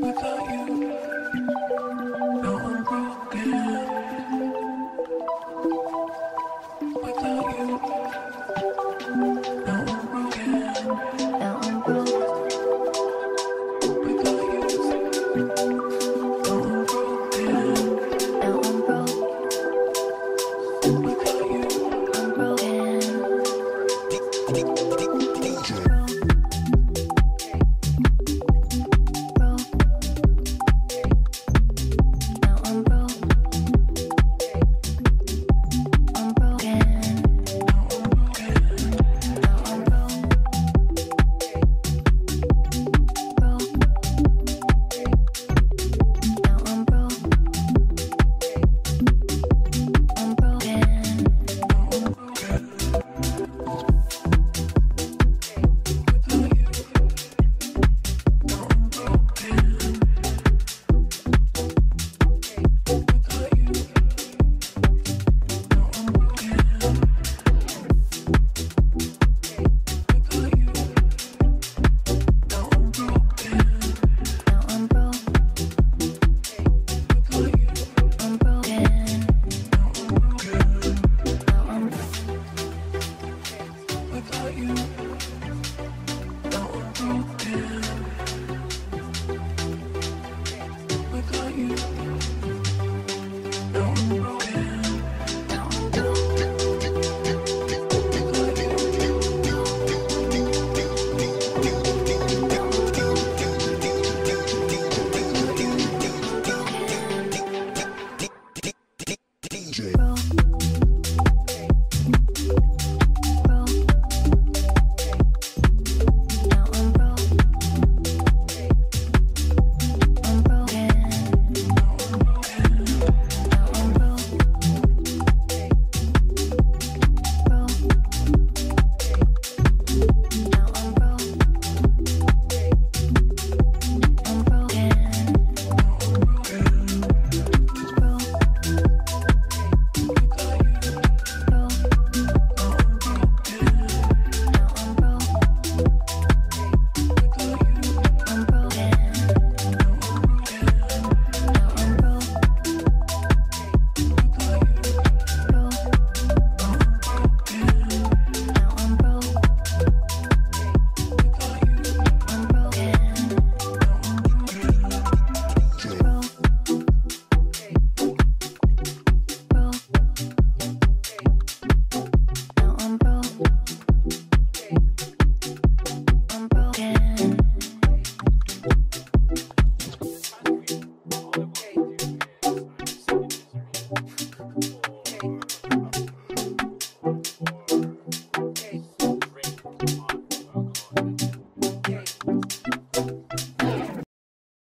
Without you.